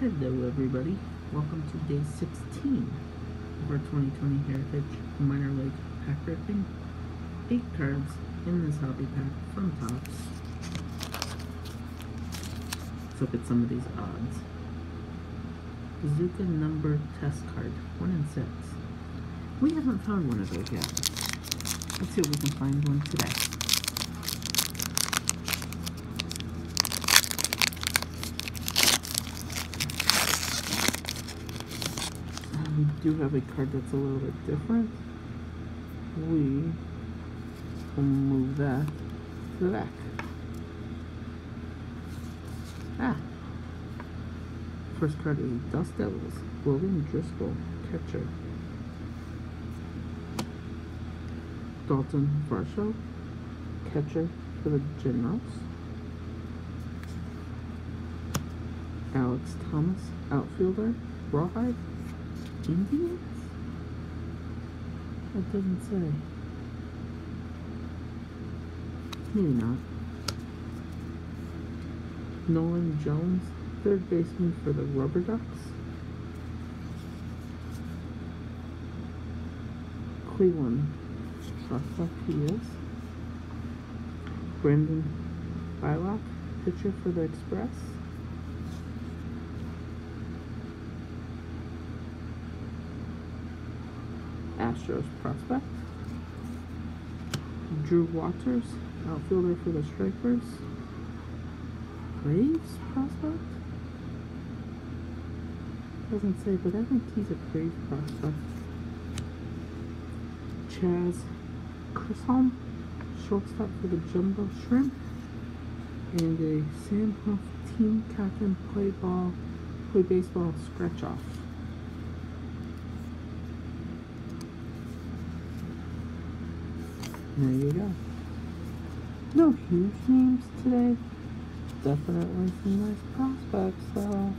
Hello everybody, welcome to day 16 of our 2020 Heritage Minor League Pack Ripping. 8 cards in this hobby pack from Topps. Let's look at some of these odds. Bazooka number test card, 1 in 6. We haven't found one of those yet. Let's see if we can find one today. we do have a card that's a little bit different. We will move that to the back. Ah. First card is Dust Devils, William Driscoll, catcher. Dalton Varsho, catcher for the Generals. Alex Thomas, outfielder, Rawhide. Indians? It doesn't say. Maybe not. Nolan Jones, third baseman for the Rubber Ducks. Cleveland prospect he is. Brandon Bielak, pitcher for the Express. Astros prospect. Drew Waters, outfielder for the Stripers. Braves prospect? Doesn't say, but I think he's a Brave prospect. Jazz Chisholm, shortstop for the Jumbo Shrimp. And a Sam Huff team captain play ball, play baseball scratch off. There you go. No huge names today. Definitely some nice prospects though.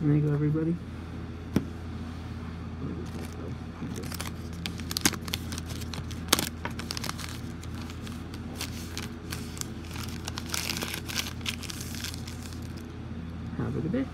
There you go everybody. Have a good day.